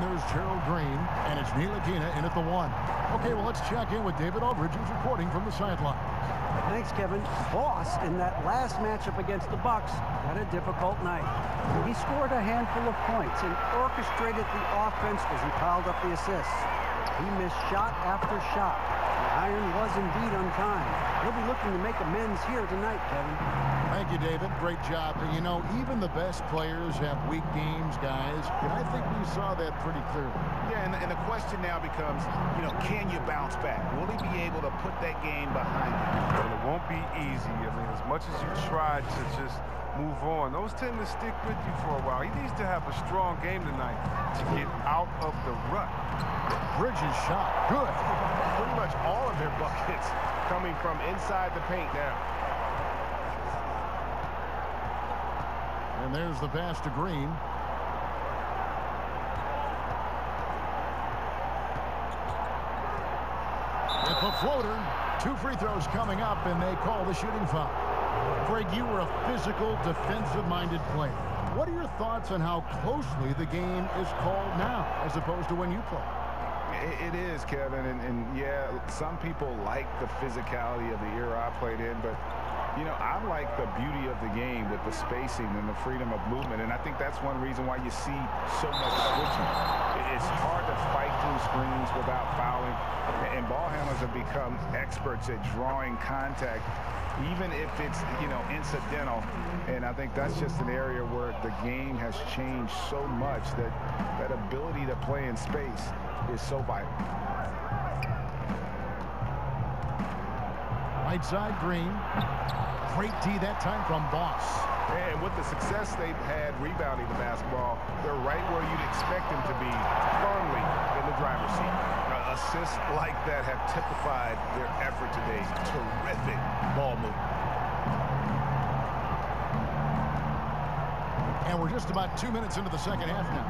There's Gerald Green, and it's Ntilikina in at the one. Okay, well, let's check in with David Aldridge, who's reporting from the sideline. Thanks, Kevin. Boss, in that last matchup against the Bucks, had a difficult night. He scored a handful of points and orchestrated the offense as he piled up the assists. He missed shot after shot. The iron was indeed unkind. He'll be looking to make amends here tonight, Kevin. Thank you, David. Great job. You know, even the best players have weak games, guys, and I think we saw that pretty clearly. Yeah, and, and the question now becomes, you know, can you bounce back? Will he be able to put that game behind him? Well, it won't be easy. I mean, as much as you try to just move on, those tend to stick with you for a while. He needs to have a strong game tonight to get out of the rut. Bridges shot. Good. Pretty much all of their buckets coming from inside the paint now. And there's the pass to Green. At the floater, two free throws coming up, and they call the shooting foul. Craig, you were a physical, defensive-minded player. What are your thoughts on how closely the game is called now as opposed to when you played? It, is, Kevin, and, and yeah, some people like the physicality of the era I played in, but you know, I like the beauty of the game with the spacing and the freedom of movement, and I think that's one reason why you see so much switching. It's hard to fight through screens without fouling, and ball handlers have become experts at drawing contact, even if it's, you know, incidental, and I think that's just an area where the game has changed so much that that ability to play in space is so vital. Right side, Green. Great D that time from Boss. And with the success they've had rebounding the basketball, they're right where you'd expect them to be, firmly in the driver's seat. Uh, assists like that have typified their effort today. Terrific ball movement. And we're just about two minutes into the second half now.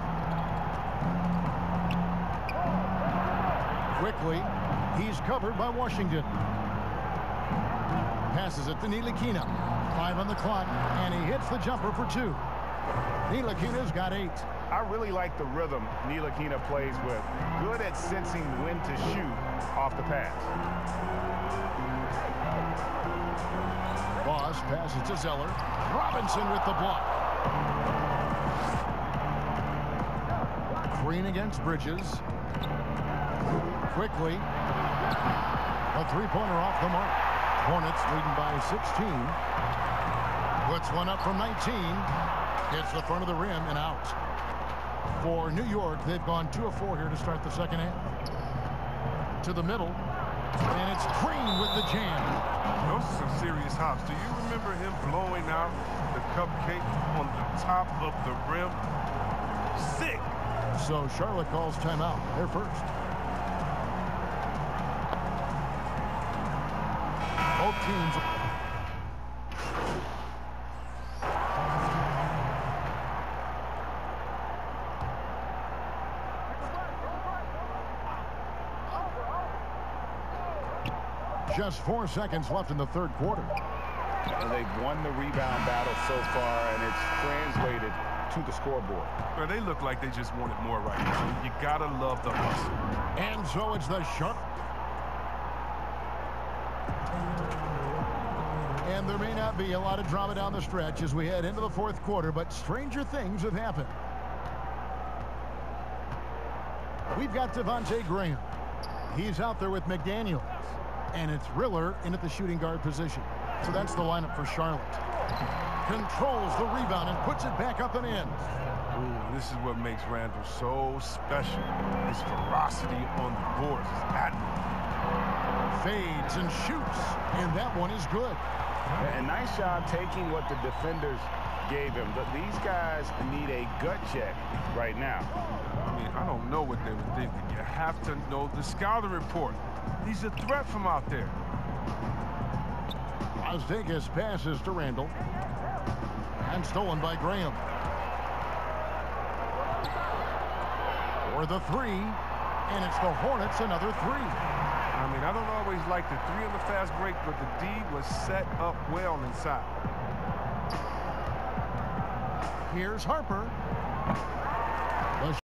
Quickly, he's covered by Washington. Passes it to Ntilikina. Five on the clock, and he hits the jumper for two. Ntilikina's got eight. I really like the rhythm Ntilikina plays with. Good at sensing when to shoot off the pass. Boss passes to Zeller. Robinson with the block. Green against Bridges. Quickly. A three-pointer off the mark. Hornets leading by 16. Puts one up from 19. Hits the front of the rim and out. For New York, they've gone 2 of 4 here to start the second half. To the middle. And it's Green with the jam. Those are some serious hops. Do you remember him blowing out the cupcake on the top of the rim? Sick. So Charlotte calls timeout. They're first. Both teams. Just four seconds left in the third quarter. And they've won the rebound battle so far, and it's translated to the scoreboard. Well, they look like they just wanted more right now. You gotta love the hustle. And so it's the sharp. And there may not be a lot of drama down the stretch as we head into the fourth quarter, but stranger things have happened. We've got Devonte' Graham. He's out there with McDaniels. And it's Riller in at the shooting guard position. So that's the lineup for Charlotte. Controls the rebound and puts it back up and in. Ooh, this is what makes Randall so special. His ferocity on the boards is admirable. Fades and shoots. And that one is good. And nice job taking what the defenders gave him. But these guys need a gut check right now. I mean, I don't know what they were thinking. You have to know the scouting report. He's a threat from out there. Osvegas passes to Randall. And stolen by Graham. For the three. And it's the Hornets another three. I mean, I don't always like the three on the fast break, but the D was set up well inside. Here's Harper.